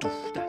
Tuff,